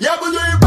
E a